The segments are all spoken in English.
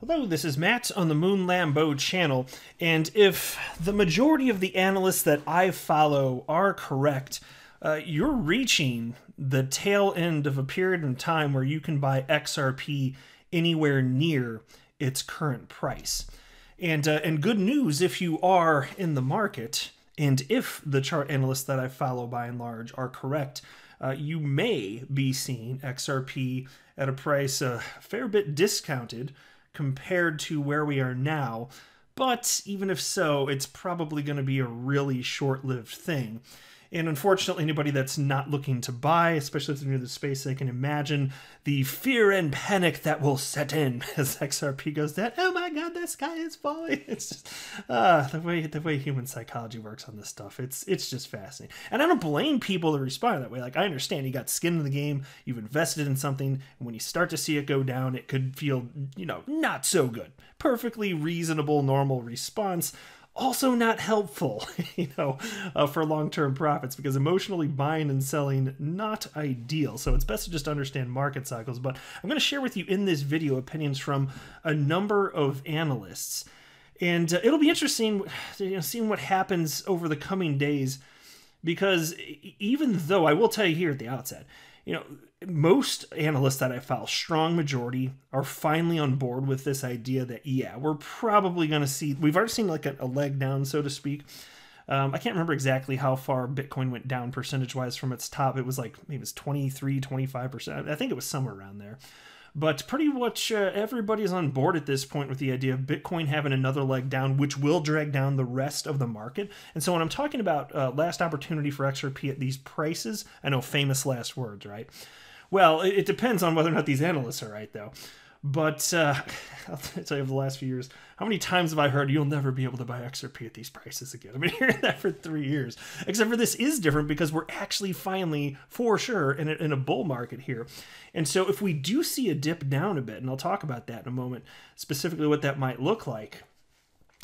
Hello, this is Matt on the Moon Lambo channel, and if the majority of the analysts that I follow are correct, uh, you're reaching the tail end of a period of time where you can buy XRP anywhere near its current price. And uh, and good news if you are in the market, and if the chart analysts that I follow by and large are correct, uh, you may be seeing XRP at a price a fair bit discounted compared to where we are now. But even if so, it's probably going to be a really short lived thing. And unfortunately, anybody that's not looking to buy, especially if they're near the space, they can imagine the fear and panic that will set in as XRP goes down. Oh my God, the sky is falling! It's just uh, the way the way human psychology works on this stuff. It's it's just fascinating, and I don't blame people that respond that way. Like I understand you got skin in the game, you've invested in something, and when you start to see it go down, it could feel you know not so good. Perfectly reasonable, normal response also not helpful, you know, uh, for long-term profits because emotionally buying and selling not ideal. So it's best to just understand market cycles. But I'm going to share with you in this video opinions from a number of analysts, and uh, it'll be interesting, you know, seeing what happens over the coming days. Because even though I will tell you here at the outset, you know, most analysts that I follow, strong majority, are finally on board with this idea that yeah, we're probably going to see. We've already seen like a, a leg down, so to speak. Um, I can't remember exactly how far Bitcoin went down percentage wise from its top. It was like maybe it was 23, 25%. I think it was somewhere around there. But pretty much uh, everybody's on board at this point with the idea of Bitcoin having another leg down, which will drag down the rest of the market. And so when I'm talking about uh, last opportunity for XRP at these prices, I know famous last words, right? Well, it, depends on whether or not these analysts are right, though. But uh, I'll tell you, over the last few years, how many times have I heard you'll never be able to buy XRP at these prices again? I've been hearing that for three years. Except for this is different because we're actually finally, for sure, in a, in a bull market here. And so if we do see a dip down a bit, and I'll talk about that in a moment, specifically what that might look like,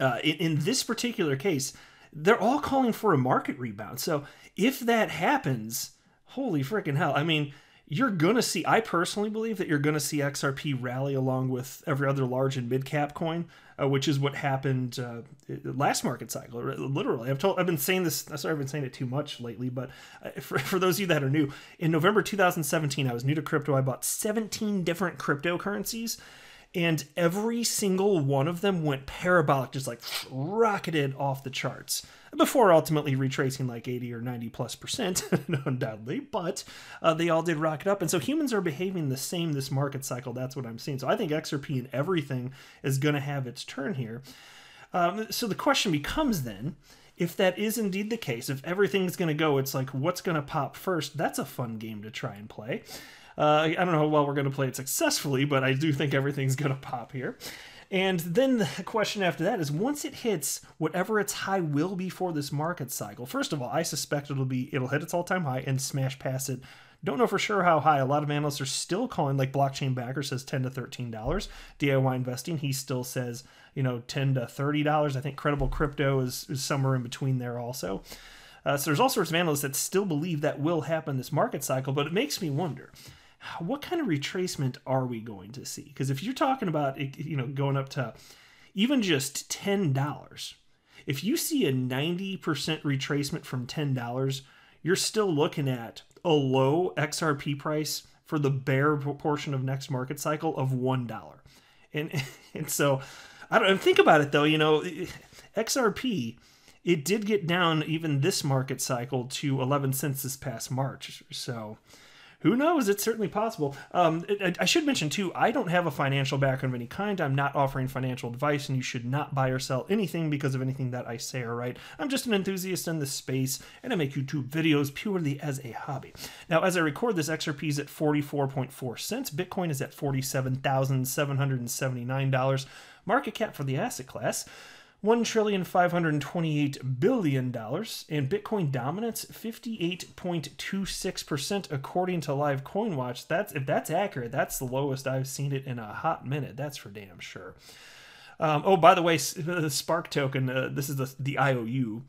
uh, in, in this particular case, they're all calling for a market rebound. So if that happens, holy freaking hell. I mean, you're to see, I personally believe that you're to see XRP rally along with every other large and mid cap coin, uh, which is what happened uh, last market cycle. Literally, I've told, I've been saying this, sorry, I've been saying it too much lately, but uh, for, for those of you that are new, in November 2017, I was new to crypto. I bought 17 different cryptocurrencies and every single one of them went parabolic, just like rocketed off the charts before ultimately retracing like 80 or 90 plus percent, undoubtedly, but uh, they all did rocket up. And so humans are behaving the same this market cycle. That's what I'm seeing. So I think XRP and everything is going to have its turn here. Um, so the question becomes then, if that is indeed the case, if everything's going to go, it's like what's going to pop first? That's a fun game to try and play. Uh, I don't know how well we're going to play it successfully, but I do think everything's going to pop here. And then the question after that is once it hits whatever its high will be for this market cycle, first of all, I suspect it'll be it'll hit its all-time high and smash past it. Don't know for sure how high. A lot of analysts are still calling, like Blockchain Backer says, ten to thirteen dollars. DIY investing, he still says, you know, ten to thirty dollars. I think Credible Crypto is, is somewhere in between there also. Uh, so there's all sorts of analysts that still believe that will happen this market cycle, but it makes me wonder what kind of retracement are we going to see? Because if you're talking about you know going up to even just ten dollars, if you see a ninety percent retracement from ten dollars, you're still looking at a low XRP price for the bear portion of next market cycle of one dollar, and and so I don't think about it though. You know, XRP it did get down even this market cycle to 11 cents this past March. So who knows? It's certainly possible. Um, I, I should mention too, I don't have a financial background of any kind. I'm not offering financial advice, and you should not buy or sell anything because of anything that I say or write. I'm just an enthusiast in this space, and I make YouTube videos purely as a hobby. Now, as I record this, XRP is at 44.4 cents. Bitcoin is at $47,779. Market cap for the asset class one trillion five hundred twenty-eight billion dollars, and Bitcoin dominance fifty-eight point two six percent according to Live Coin Watch. That's if that's accurate, that's the lowest I've seen it in a hot minute. That's for damn sure. Um, oh, by the way, the Spark token. Uh, this is the the IOU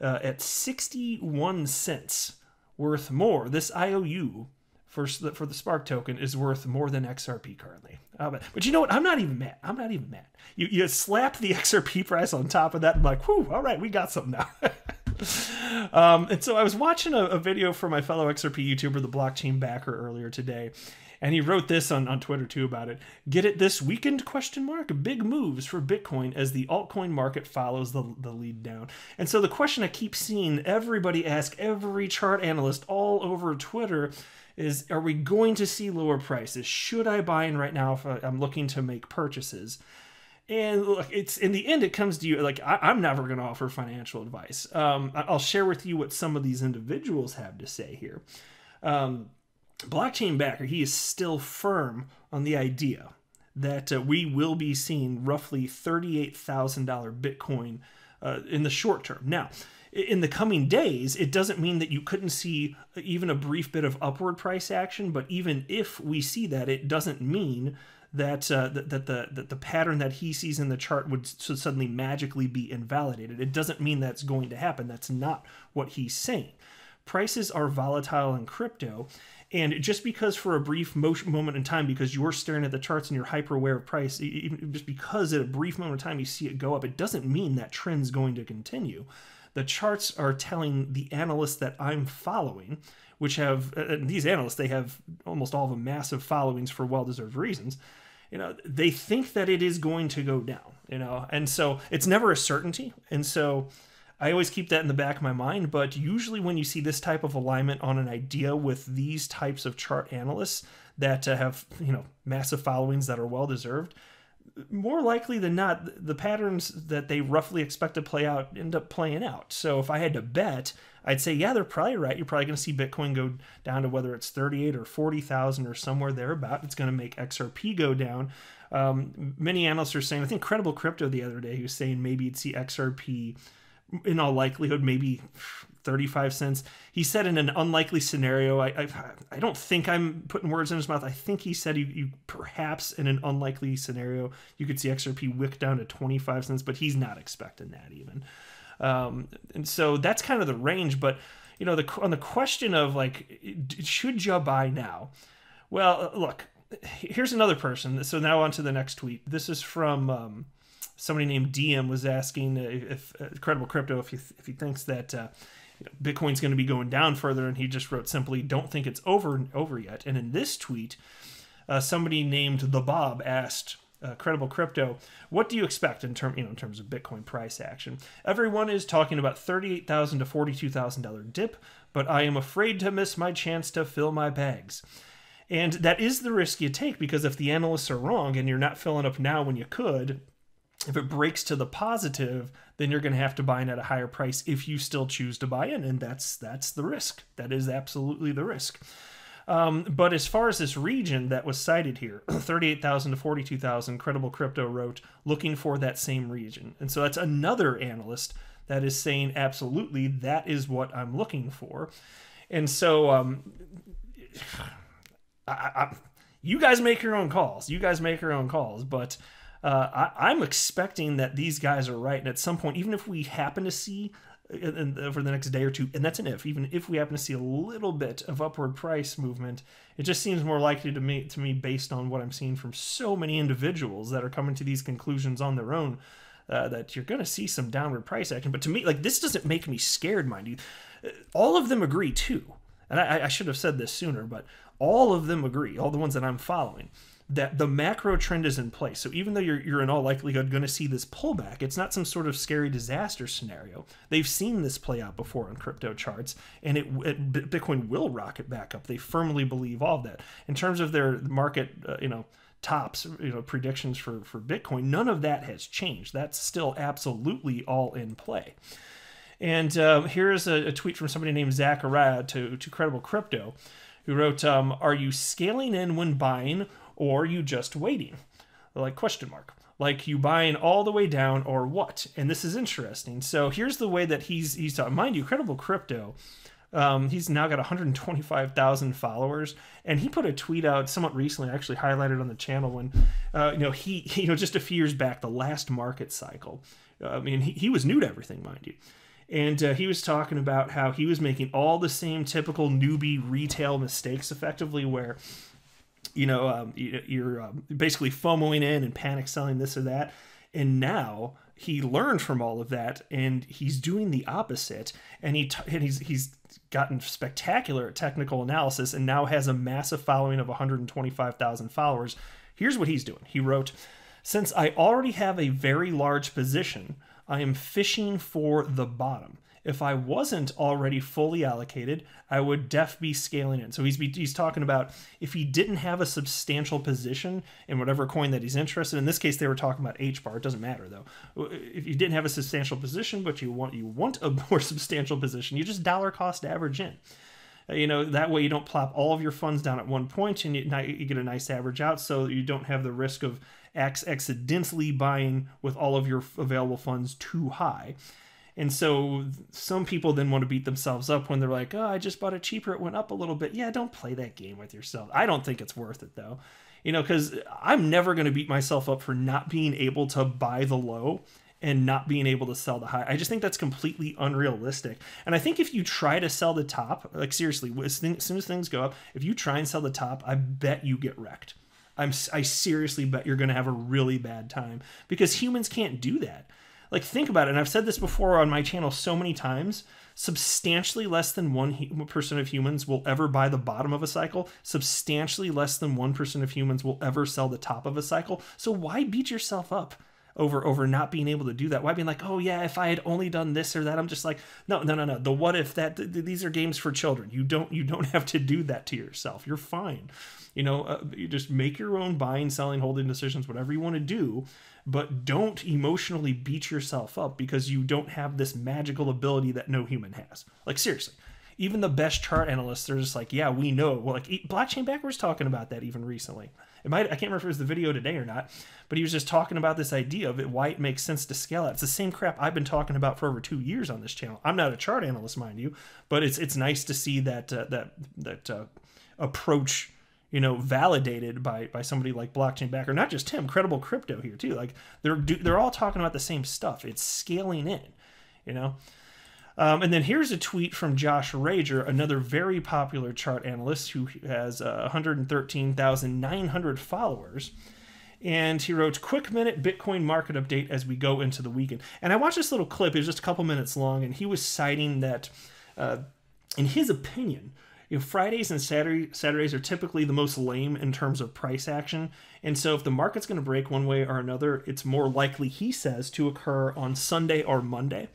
uh, at sixty-one cents worth more. This IOU for the, for the Spark token is worth more than XRP currently. Uh, but, but you know what? I'm not even mad. I'm not even mad. You you slap the XRP price on top of that. I'm like, whew, all right, we got something now. um, and so I was watching a, a video from my fellow XRP YouTuber, the Blockchain Backer, earlier today, and he wrote this on, on Twitter too about it. Get it this weekend? Question mark. Big moves for Bitcoin as the altcoin market follows the, the lead down. And so the question I keep seeing everybody ask every chart analyst all over Twitter is are we going to see lower prices? Should I buy in right now if I'm looking to make purchases? And look, it's in the end, it comes to you. Like I, am never going to offer financial advice. Um, I'll share with you what some of these individuals have to say here. Um, blockchain backer, he is still firm on the idea that uh, we will be seeing roughly $38,000 Bitcoin uh, in the short term. Now, in the coming days, it doesn't mean that you couldn't see even a brief bit of upward price action, but even if we see that, it doesn't mean that uh, that, that the that the pattern that he sees in the chart would suddenly magically be invalidated. It doesn't mean that's going to happen. That's not what he's saying. Prices are volatile in crypto, and just because for a brief moment in time, because you're staring at the charts and you're hyper aware of price, even just because at a brief moment in time you see it go up, it doesn't mean that trend's going to continue. The charts are telling the analysts that I'm following, which have uh, these analysts, they have almost all of them massive followings for well-deserved reasons. You know, they think that it is going to go down. You know, and so it's never a certainty, and so I always keep that in the back of my mind, but usually when you see this type of alignment on an idea with these types of chart analysts that uh, have, you know, massive followings that are well deserved, more likely than not, the patterns that they roughly expect to play out end up playing out. So if I had to bet, I'd say, yeah, they're probably right. You're probably going to see Bitcoin go down to whether it's 38 or 40,000 or somewhere thereabout. It's going to make XRP go down. Um, many analysts are saying, I think Credible Crypto the other day, was saying maybe you'd see XRP in all likelihood, maybe 35 cents. He said in an unlikely scenario, I, I, I don't think I'm putting words in his mouth. I think he said you, you perhaps in an unlikely scenario, you could see XRP wick down to 25 cents, but he's not expecting that even. Um, and so that's kind of the range. But, you know, the, on the question of like, should you buy now? Well, look, here's another person. So now on to the next tweet. This is from, um, somebody named DM was asking if, if uh, Credible Crypto if he if he thinks that uh, Bitcoin's going to be going down further, and he just wrote simply, "Don't think it's over over yet." And in this tweet, uh, somebody named the Bob asked. Uh, credible crypto what do you expect in term you know in terms of bitcoin price action everyone is talking about 38000 to 42000 dollar dip but i am afraid to miss my chance to fill my bags and that is the risk you take because if the analysts are wrong and you're not filling up now when you could if it breaks to the positive, then you're going to have to buy in at a higher price if you still choose to buy in, and that's that's the risk. That is absolutely the risk. Um, but as far as this region that was cited here, 38,000 to 42,000, Credible Crypto wrote, looking for that same region. And so that's another analyst that is saying, absolutely, that is what I'm looking for. And so um, I, I, you guys make your own calls. You guys make your own calls. But uh, I, am expecting that these guys are right. And at some point, even if we happen to see uh, over the next day or two, and that's an if, even if we happen to see a little bit of upward price movement, it just seems more likely to me to me based on what I'm seeing from so many individuals that are coming to these conclusions on their own. Uh, that you're going to see some downward price action, but to me, like this doesn't make me scared, mind you. Uh, all of them agree too, and I, I should have said this sooner, but all of them agree. All the ones that I'm following that the macro trend is in place. So even though you're, you're in all likelihood going to see this pullback, it's not some sort of scary disaster scenario. They've seen this play out before on crypto charts, and it, it Bitcoin will rocket back up. They firmly believe all of that. In terms of their market, uh, you know, tops, you know, predictions for for Bitcoin, none of that has changed. That's still absolutely all in play. And uh, here's a, a, tweet from somebody named Zachariah to to Credible Crypto, who wrote, um, "Are you scaling in when buying?" Or you just waiting? Like question mark. Like you buying all the way down or what? And this is interesting. So here's the way that he's he's talking. Mind you, Credible Crypto. Um, he's now got 125,000 followers, and he put a tweet out somewhat recently, actually highlighted on the channel when, uh, you know, he, you know, just a few years back, the last market cycle. Uh, I mean, he, he was new to everything, mind you and uh, he was talking about how he was making all the same typical newbie retail mistakes, effectively, where you know um, you're um, basically FOMOing in and panic selling this or that, and now he learned from all of that and he's doing the opposite and he and he's he's gotten spectacular at technical analysis and now has a massive following of 125,000 followers. Here's what he's doing. He wrote, "Since I already have a very large position, I am fishing for the bottom if I wasn't already fully allocated, I would def be scaling in. So he's he's talking about if he didn't have a substantial position in whatever coin that he's interested. In in this case, they were talking about HBAR. It doesn't matter though. If you didn't have a substantial position, but you want you want a more substantial position, you just dollar cost average in. Uh, you know that way you don't plop all of your funds down at one point and you, you get a nice average out, so you don't have the risk of accidentally buying with all of your available funds too high. And so some people then want to beat themselves up when they're like, oh, I just bought it cheaper. It went up a little bit. Yeah, don't play that game with yourself. I don't think it's worth it though. You know, because I'm never going to beat myself up for not being able to buy the low and not being able to sell the high. I just think that's completely unrealistic. And I think if you try to sell the top, like seriously, as soon as things go up, if you try and sell the top, I bet you get wrecked. I'm I seriously bet you're going to have a really bad time because humans can't do that. Like, think about it. And I've said this before on my channel so many times. Substantially less than 1% of humans will ever buy the bottom of a cycle. Substantially less than 1% of humans will ever sell the top of a cycle. So, why beat yourself up? Over over not being able to do that. Why being like, oh yeah, if I had only done this or that, I'm just like, no, no, no, no. The what if that th- these are games for children. You don't you don't have to do that to yourself. You're fine. You know, uh, you just make your own buying, selling, holding decisions, whatever you want to do but don't emotionally beat yourself up because you don't have this magical ability that no human has. Like seriously, even the best chart analysts, they're just like, yeah, we know. Well, like blockchain backer's talking about that even recently. It might I can't remember if it was the video today or not, but he was just talking about this idea of it, why it makes sense to scale out. It's the same crap I've been talking about for over two years on this channel. I'm not a chart analyst, mind you, but it's it's nice to see that uh, that that uh, approach you know, validated by by somebody like blockchain backer, not just him, credible crypto here too. Like they're they're all talking about the same stuff. It's scaling in, you know. Um, and then here's a tweet from Josh Rager, another very popular chart analyst who has uh, 113,900 followers. And he wrote, Quick minute Bitcoin market update as we go into the weekend. And I watched this little clip, it was just a couple minutes long, and he was citing that, uh, in his opinion, you know, Fridays and Saturday, Saturdays are typically the most lame in terms of price action. And so if the market's going to break one way or another, it's more likely, he says, to occur on Sunday or Monday.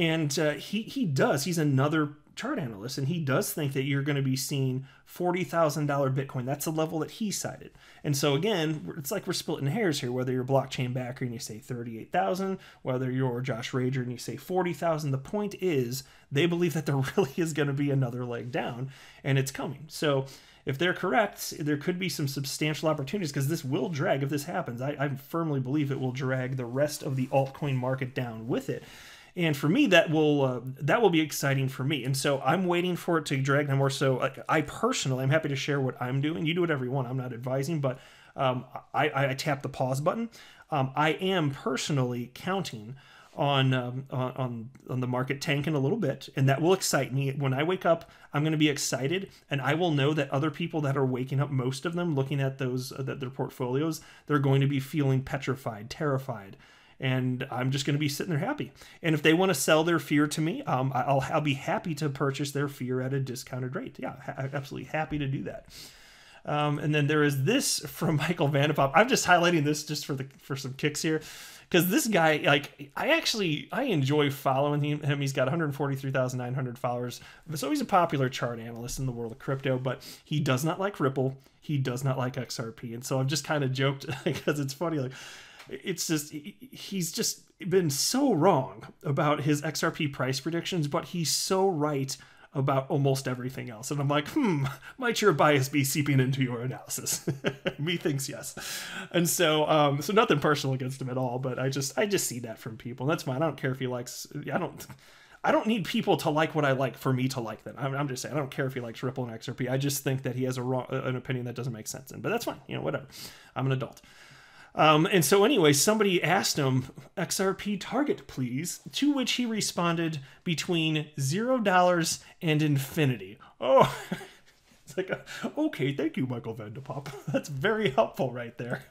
And uh, he, he does. He's another chart analyst, and he does think that you're going to be seeing $40,000 Bitcoin. That's the level that he cited. And so again, it's like we're splitting hairs here, whether you're blockchain backer and you say 38,000, whether you're Josh Rager and you say 40,000. The point is they believe that there really is going to be another leg down and it's coming. So if they're correct, there could be some substantial opportunities because this will drag, if this happens, I, I firmly believe it will drag the rest of the altcoin market down with it and for me that will uh, that will be exciting for me. And so i'm waiting for it to drag them more. So like, i personally i'm happy to share what i'm doing. You do whatever you want. I'm not advising but um, I, I tap the pause button. Um, i am personally counting on, um, on on the market tanking a little bit and that will excite me. When i wake up i'm going to be excited and i will know that other people that are waking up most of them looking at those uh, their portfolios they're going to be feeling petrified terrified and I'm just going to be sitting there happy. And if they want to sell their fear to me, um, I'll, I'll be happy to purchase their fear at a discounted rate. Yeah, ha- absolutely happy to do that. Um, and then there is this from Michael van de Poppe. I'm just highlighting this just for the for some kicks here, because this guy, like, I actually I enjoy following him. He's got 143,900 followers, so he's a popular chart analyst in the world of crypto. But he does not like Ripple. He does not like XRP, and so I've just kind of joked because it's funny, like it's just he's just been so wrong about his XRP price predictions, but he's so right about almost everything else. And I'm like, hmm, might your bias be seeping into your analysis? Methinks yes. And so, um, so nothing personal against him at all, but I just, I just see that from people. And that's fine. I don't care if he likes, I don't, I don't need people to like what I like for me to like them. I'm, I'm just saying, I don't care if he likes Ripple and XRP. I just think that he has a wrong, an opinion that doesn't make sense. And, but that's fine. You know, whatever. I'm an adult. Um, and so, anyway, somebody asked him, XRP target, please, to which he responded between $0 and infinity. Oh, it's like, okay, thank you, Michael van de Poppe. That's very helpful right there.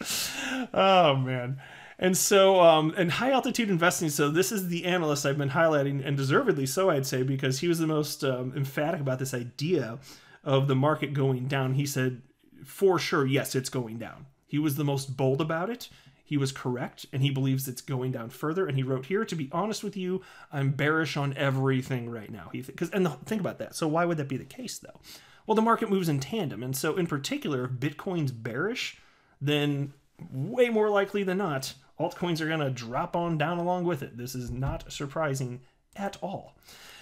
oh, man. And so, um, and high altitude investing. So this is the analyst I've been highlighting, and deservedly so, I'd say, because he was the most um, emphatic about this idea of the market going down. He said, for sure, yes, it's going down. He was the most bold about it. He was correct, and he believes it's going down further. And he wrote here, to be honest with you, I'm bearish on everything right now. He because and the, think about that. So why would that be the case though? Well, the market moves in tandem, and so in particular, if Bitcoin's bearish, then way more likely than not, altcoins are going to drop on down along with it. This is not surprising at all.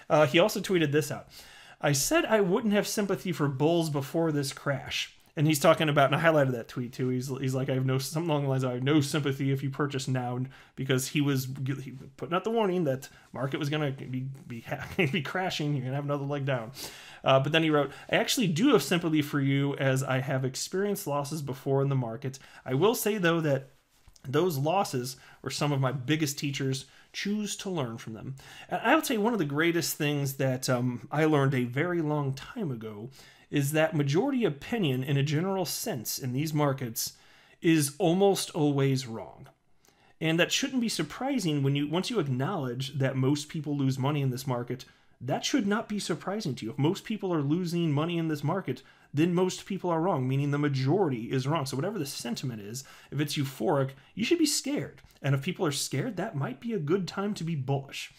Uh, he also tweeted this out. I said I wouldn't have sympathy for bulls before this crash. And he's talking about, and I highlighted that tweet too. He's, he's like, I have no, along the lines I have no sympathy if you purchase now, because he was he putting out the warning that market was going to be, be, be crashing. You're to have another leg down. Uh, but then he wrote, I actually do have sympathy for you as I have experienced losses before in the market. I will say, though, that those losses were some of my biggest teachers. Choose to learn from them. And I would say one of the greatest things that um, I learned a very long time ago is that majority opinion, in a general sense, in these markets is almost always wrong. And that shouldn't be surprising when you once you acknowledge that most people lose money in this market. That should not be surprising to you. If most people are losing money in this market, then most people are wrong, meaning the majority is wrong. So, whatever the sentiment is, if it's euphoric, you should be scared. And if people are scared, that might be a good time to be bullish.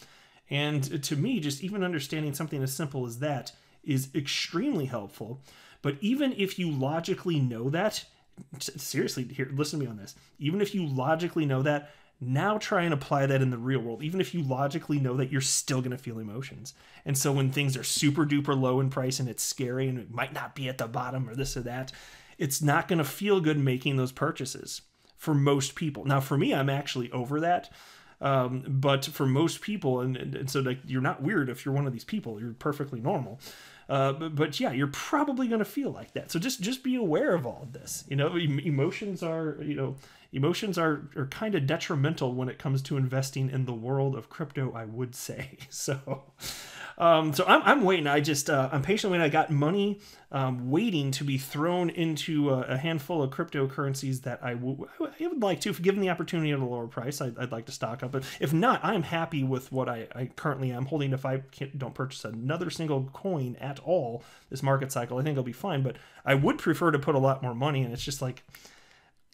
And to me, just even understanding something as simple as that is extremely helpful. But even if you logically know that, seriously, here, listen to me on this. Even if you logically know that, now try and apply that in the real world. Even if you logically know that you're still going to feel emotions. And so when things are super duper low in price and it's scary and it might not be at the bottom or this or that, it's not going to feel good making those purchases for most people. Now, for me, I'm actually over that. Um, but for most people, and, and, and so like you're not weird if you're one of these people, you're perfectly normal. Uh, but, but, yeah, you're probably going to feel like that. So just just be aware of all of this. You know, emotions are you know emotions are are kind of detrimental when it comes to investing in the world of crypto. I would say so. Um, so I'm, I'm waiting. I just uh, I'm patiently waiting. I got money um, waiting to be thrown into a, a, handful of cryptocurrencies that I, w- I would like to, if given the opportunity at a lower price, I'd, I'd like to stock up. But if not, I'm happy with what I, I currently am holding. If I don't purchase another single coin at all this market cycle, I think I'll be fine. But I would prefer to put a lot more money, and it's just like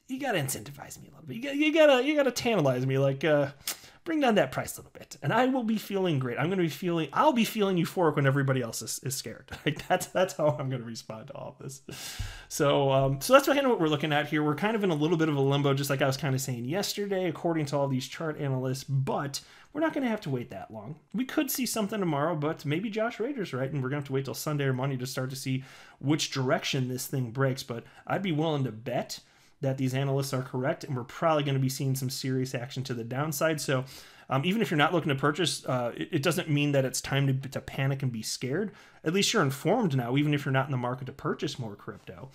you gotta incentivize me a little bit. You gotta you gotta you gotta tantalize me like. Uh, bring down that price a little bit and i will be feeling great. I'm going to be feeling i'll be feeling euphoric when everybody else is, is scared. Like that's that's how i'm going to respond to all of this. So um, so that's kind of what we're looking at here. We're kind of in a little bit of a limbo just like i was kind of saying yesterday according to all these chart analysts but we're not going to have to wait that long. We could see something tomorrow but maybe josh rager's right and we're going to have to wait till sunday or monday to start to see which direction this thing breaks but i'd be willing to bet that these analysts are correct, and we're probably going to be seeing some serious action to the downside. So, um, even if you're not looking to purchase, uh, it, it, doesn't mean that it's time to, to panic and be scared. At least you're informed now, even if you're not in the market to purchase more crypto.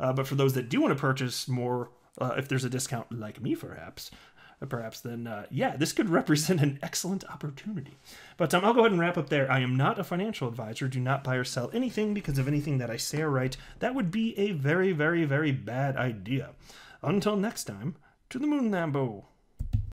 Uh, but for those that do want to purchase more, uh, if there's a discount like me, perhaps, perhaps, then uh, yeah, this could represent an excellent opportunity. But um, I'll go ahead and wrap up there. I am not a financial advisor. Do not buy or sell anything because of anything that I say or write. That would be a very, very, very bad idea. Until next time, to the moon, Lambo.